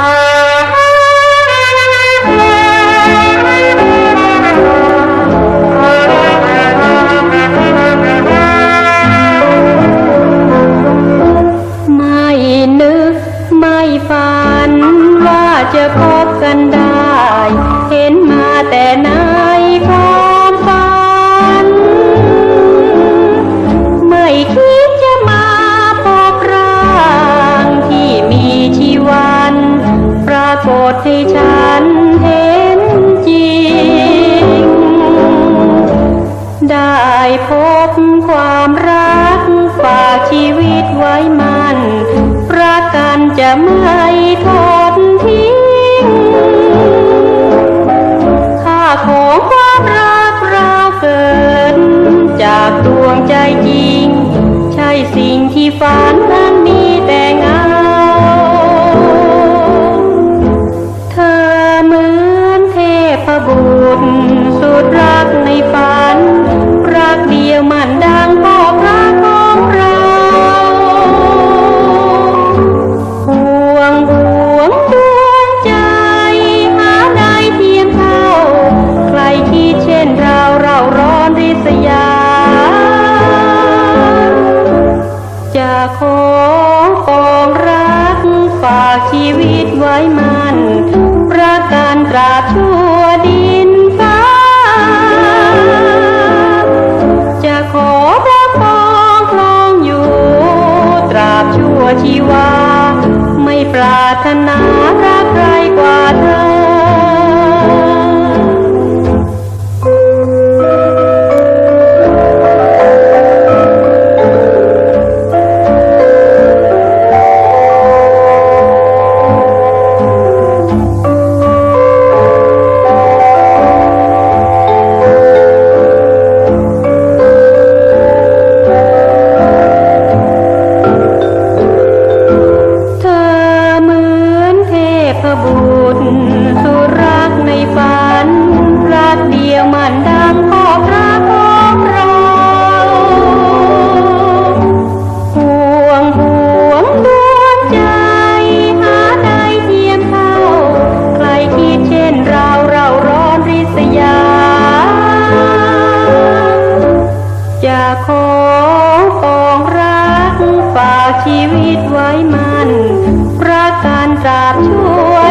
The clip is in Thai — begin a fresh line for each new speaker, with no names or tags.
Ah! ฏให้ฉันเห็นจริง ได้พบความรักฝากชีวิตไว้มันประกันจะไม่ทอดทิ้งค่าของความรักเราเกิน จากดวงใจจริง ใช่สิ่งที่ฝัน จะขอปองรักฝากชีวิตไว้มันประการตราบชั่วดินฟ้า จะขอประคองคลองอยู่ ตราบชั่วชีวา ไม่ปรารถนา ขอปองรักฝากชีวิตไว้มันประการตราบชั่ว